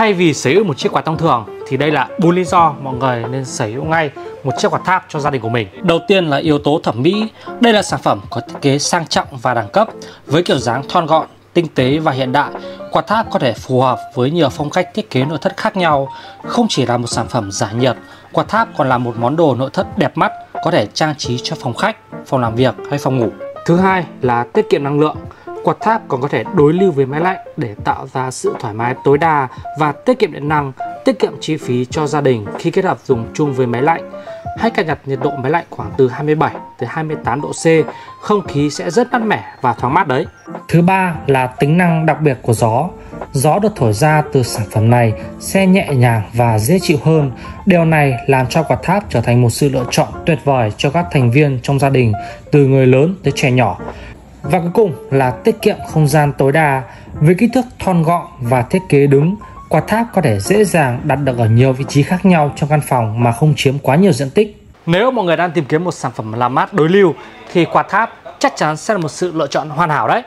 Thay vì sở hữu một chiếc quạt thông thường thì đây là bốn lý do mọi người nên sở hữu ngay một chiếc quạt tháp cho gia đình của mình. Đầu tiên là yếu tố thẩm mỹ. Đây là sản phẩm có thiết kế sang trọng và đẳng cấp với kiểu dáng thon gọn, tinh tế và hiện đại. Quạt tháp có thể phù hợp với nhiều phong cách thiết kế nội thất khác nhau. Không chỉ là một sản phẩm giải nhiệt, quạt tháp còn là một món đồ nội thất đẹp mắt có thể trang trí cho phòng khách, phòng làm việc hay phòng ngủ. Thứ hai là tiết kiệm năng lượng. Quạt tháp còn có thể đối lưu với máy lạnh để tạo ra sự thoải mái tối đa và tiết kiệm điện năng, tiết kiệm chi phí cho gia đình khi kết hợp dùng chung với máy lạnh. Hãy cài đặt nhiệt độ máy lạnh khoảng từ 27 tới 28 độ C, không khí sẽ rất mát mẻ và thoáng mát đấy. Thứ ba là tính năng đặc biệt của gió. Gió được thổi ra từ sản phẩm này sẽ nhẹ nhàng và dễ chịu hơn. Điều này làm cho quạt tháp trở thành một sự lựa chọn tuyệt vời cho các thành viên trong gia đình, từ người lớn tới trẻ nhỏ. Và cuối cùng là tiết kiệm không gian tối đa. Với kích thước thon gọn và thiết kế đứng, quạt tháp có thể dễ dàng đặt được ở nhiều vị trí khác nhau trong căn phòng mà không chiếm quá nhiều diện tích. Nếu mọi người đang tìm kiếm một sản phẩm làm mát đối lưu thì quạt tháp chắc chắn sẽ là một sự lựa chọn hoàn hảo đấy.